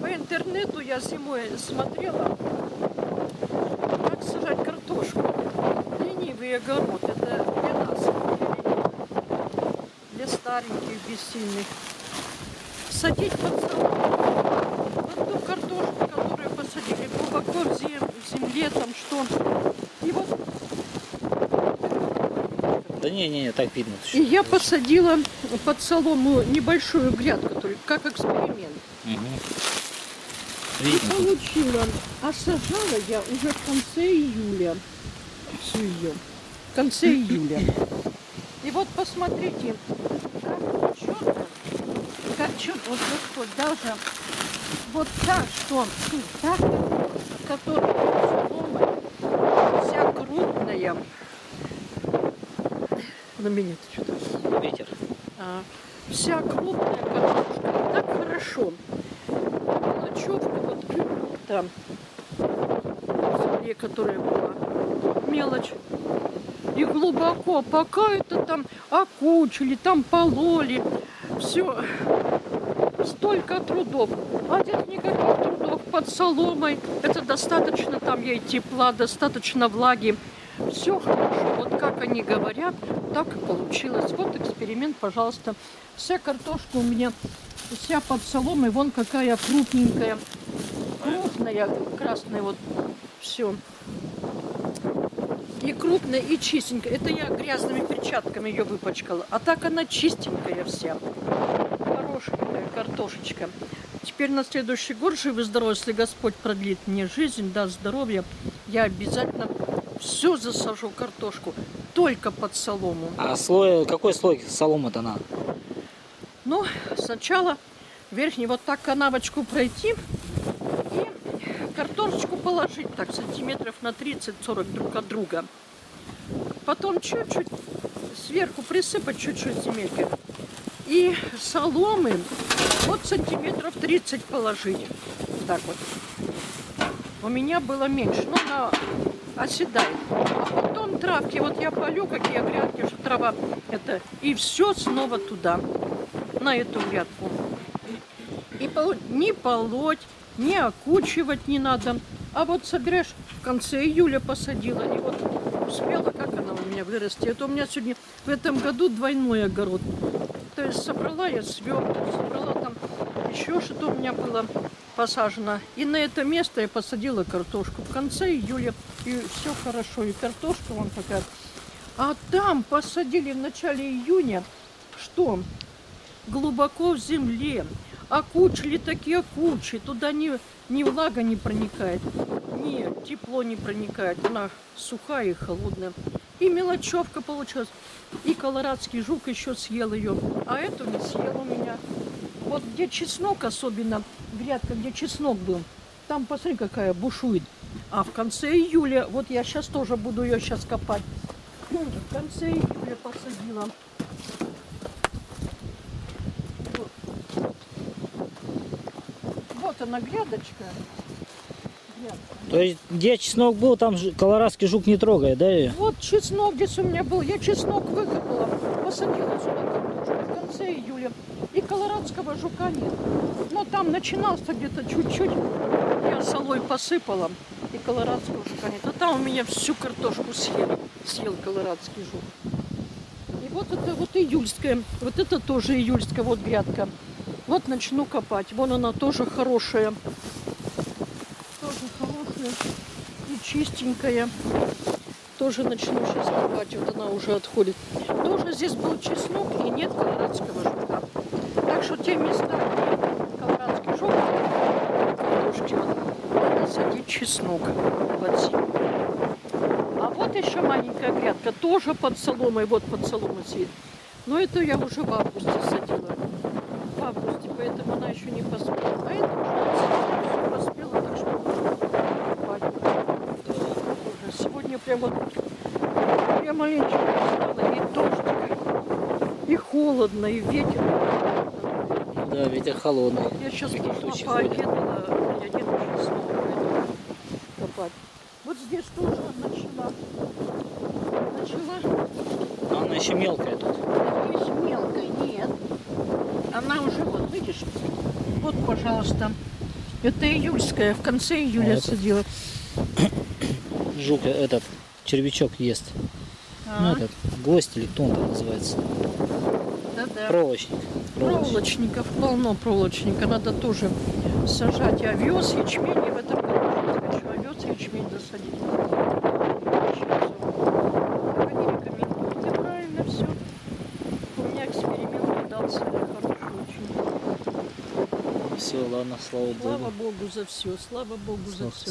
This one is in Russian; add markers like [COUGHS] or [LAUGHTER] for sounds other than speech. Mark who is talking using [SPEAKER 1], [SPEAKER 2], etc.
[SPEAKER 1] По интернету я зимой смотрела, как сажать картошку. Ленивый огород. Это для нас, для стареньких, бессильных. Садить под солому. Вот ту картошку, которую посадили глубоко в земле, там что. И вот
[SPEAKER 2] Да не, не, не, так видно.
[SPEAKER 1] и я посадила под солому небольшую грядку, только как эксперимент.
[SPEAKER 2] Мгм.
[SPEAKER 1] И
[SPEAKER 2] Видно.
[SPEAKER 1] получила. А сажала я уже в конце июля. Всю ее. В конце июля. И вот посмотрите, как четко, как четко, вот, вот, вот даже вот так, что так, которая солома, вся крупная. На меня что-то.
[SPEAKER 2] Ветер.
[SPEAKER 1] А, вся крупная картошка, так хорошо. Мелочевка вот там, в земле, которая была, мелочь. И глубоко, пока это там окучили, там пололи, все, столько трудов. А здесь никаких трудов под соломой. Это достаточно там ей тепла, достаточно влаги. Все хорошо. Вот как они говорят, так и получилось. Вот эксперимент, пожалуйста. Вся картошка у меня вся под соломой. Вон какая крупненькая. Крупная, красная вот. Все. И крупная, и чистенькая. Это я грязными перчатками ее выпачкала. А так она чистенькая вся. Хорошенькая картошечка. Теперь на следующий год, живы здоровы, если Господь продлит мне жизнь, даст здоровье, я обязательно все засажу картошку, только под солому.
[SPEAKER 2] А слой, какой слой соломы-то надо?
[SPEAKER 1] Ну, сначала верхний вот так канавочку пройти и картошечку положить так сантиметров на 30-40 друг от друга. Потом чуть-чуть сверху присыпать чуть-чуть земелькой. И соломы вот сантиметров 30 положить. Так вот. У меня было меньше, но она оседает. А потом травки, вот я полю, какие грядки, что трава, это, и все снова туда, на эту грядку. И полоть, не полоть, не окучивать не надо. А вот собираешь, в конце июля посадила, и вот успела, как она у меня вырасти. Это у меня сегодня в этом году двойной огород. То есть собрала я свеклу, собрала там еще что-то у меня было посажено. И на это место я посадила картошку. В конце июля и все хорошо. И картошка вон какая. А там посадили в начале июня, что глубоко в земле. Окучили такие кучи. Туда ни, ни влага не проникает, ни тепло не проникает. Она сухая и холодная. И мелочевка получилась. И колорадский жук еще съел ее. А эту не съел у меня. Вот где чеснок особенно, грядка, где чеснок был, там посмотри, какая бушует. А в конце июля, вот я сейчас тоже буду ее сейчас копать. В конце июля посадила. Вот. Вот она грядочка.
[SPEAKER 2] То есть, где чеснок был, там колорадский жук не трогает, да?
[SPEAKER 1] Вот чеснок здесь у меня был. Я чеснок выкопала, посадила сюда картошку в конце июля. И колорадского жука нет. Но там начинался где-то чуть-чуть. Я солой посыпала, и колорадского жука нет. А там у меня всю картошку съел, съел колорадский жук. И вот это вот июльская, вот это тоже июльская вот грядка. Вот начну копать. Вон она тоже хорошая. Хорошая и чистенькая. Тоже начну сейчас копать. Вот она уже отходит. Тоже здесь был чеснок и нет колорадского жука. Так что те места, где колорадский жук, картошки, надо садить чеснок под. А вот еще маленькая грядка, тоже под соломой, вот под соломой сидит. Но это я уже в августе садила. В августе, поэтому она еще не поспела. А это уже все поспела, так что можно копать. Тоже Прям вот я маленько и дождь, и холодно, и ветер.
[SPEAKER 2] Да, ветер холодный.
[SPEAKER 1] Я сейчас пошла пообедала, у меня нет уже снова копать. Вот здесь тоже начала. Начала.
[SPEAKER 2] Но она еще мелкая тут.
[SPEAKER 1] Здесь мелкой нет. она уже, вот, видишь, вот, пожалуйста, это июльская, в конце июля
[SPEAKER 2] А
[SPEAKER 1] садила. [COUGHS]
[SPEAKER 2] Жук этот, червячок ест. Ну,
[SPEAKER 1] А,
[SPEAKER 2] этот, гвоздь или кто он там называется?
[SPEAKER 1] да-да.
[SPEAKER 2] Проволочник. Проволочник.
[SPEAKER 1] Проволочников полно проволочника. Надо тоже сажать овес, ячмень. И в этом году хочу овес, ячмень засадить. Вы не рекомендуете, правильно все. У меня эксперимент удался хороший очень.
[SPEAKER 2] Все, ладно, слава
[SPEAKER 1] Слава
[SPEAKER 2] Богу.
[SPEAKER 1] Богу за все, слава Богу за
[SPEAKER 2] Слава
[SPEAKER 1] все.